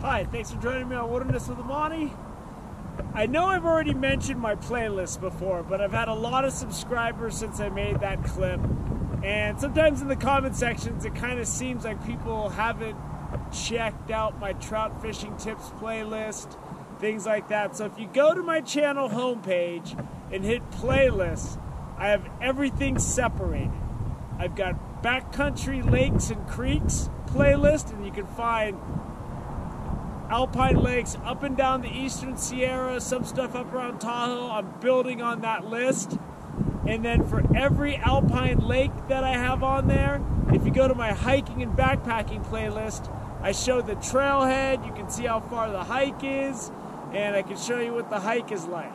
Hi, thanks for joining me on Wilderness with Amani. I know I've already mentioned my playlist before, but I've had a lot of subscribers since I made that clip. And sometimes in the comment sections, it kind of seems like people haven't checked out my trout fishing tips playlist, things like that. So if you go to my channel homepage and hit playlists, I have everything separated. I've got backcountry lakes and creeks playlist, and you can find alpine lakes up and down the eastern Sierra, some stuff up around Tahoe. I'm building on that list. And then for every alpine lake that I have on there, if you go to my hiking and backpacking playlist, I show the trailhead. You can see how far the hike is, and I can show you what the hike is like.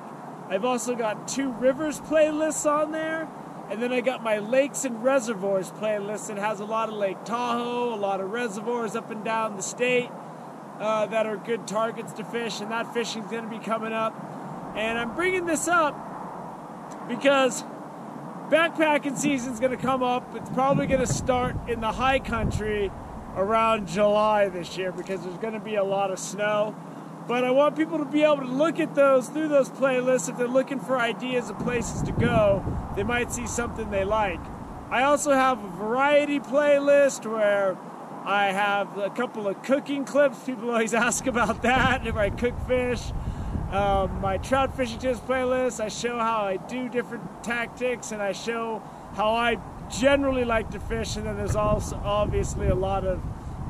I've also got two rivers playlists on there, and then I got my lakes and reservoirs playlist that has a lot of Lake Tahoe, a lot of reservoirs up and down the state uh, that are good targets to fish, and that fishing is going to be coming up. And I'm bringing this up because backpacking season is going to come up. It's probably going to start in the high country around July this year because there's going to be a lot of snow. But I want people to be able to look at those through those playlists if they're looking for ideas of places to go. They might see something they like. I also have a variety playlist where I have a couple of cooking clips. People always ask about that if I cook fish. Um, my trout fishing tips playlist, I show how I do different tactics and I show how I generally like to fish. And then there's also obviously a lot of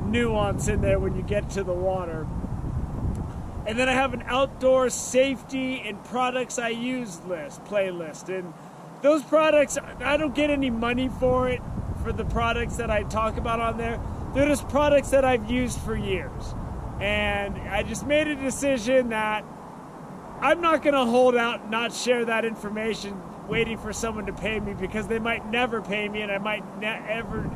nuance in there when you get to the water. And then I have an outdoor safety and products I use list playlist. And those products, I don't get any money for it for the products that I talk about on there. They're just products that I've used for years. And I just made a decision that I'm not going to hold out not share that information waiting for someone to pay me because they might never pay me and I might never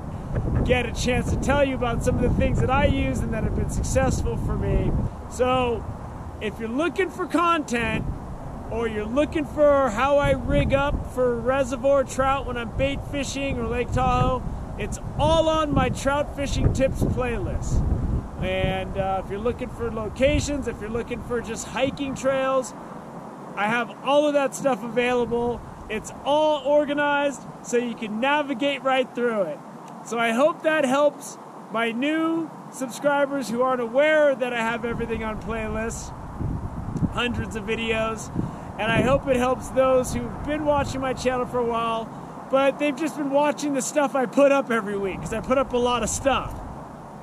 get a chance to tell you about some of the things that I use and that have been successful for me. So, if you're looking for content or you're looking for how I rig up for reservoir trout when I'm bait fishing or Lake Tahoe, it's all on my trout fishing tips playlist. And uh, if you're looking for locations, if you're looking for just hiking trails, I have all of that stuff available. It's all organized so you can navigate right through it. So I hope that helps my new subscribers who aren't aware that I have everything on playlists, hundreds of videos, and I hope it helps those who've been watching my channel for a while but they've just been watching the stuff I put up every week because I put up a lot of stuff.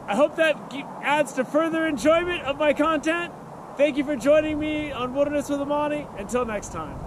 I hope that adds to further enjoyment of my content. Thank you for joining me on Wilderness with Amani. Until next time.